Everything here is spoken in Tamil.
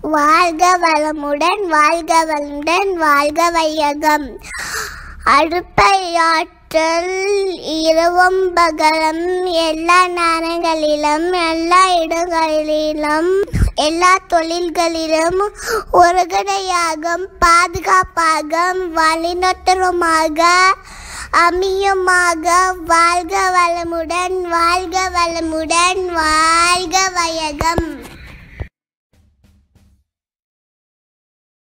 வாழ்க வளமுடன் வாழ்க வளமுடன் வாழ்க வையகம். அடுப்பையாற்றல் இரவும் பகலும் எல்லா நேரங்களிலும் எல்லா இடங்களிலும் எல்லா தொழில்களிலும் ஒருங்கிணையாக பாதுகாப்பாக வழிநடத்தலுமாக அமியுமாக. வாழ்க வளமுடன் வாழ்க வளமுடன் வாழ்க